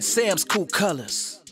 Sam's cool colors.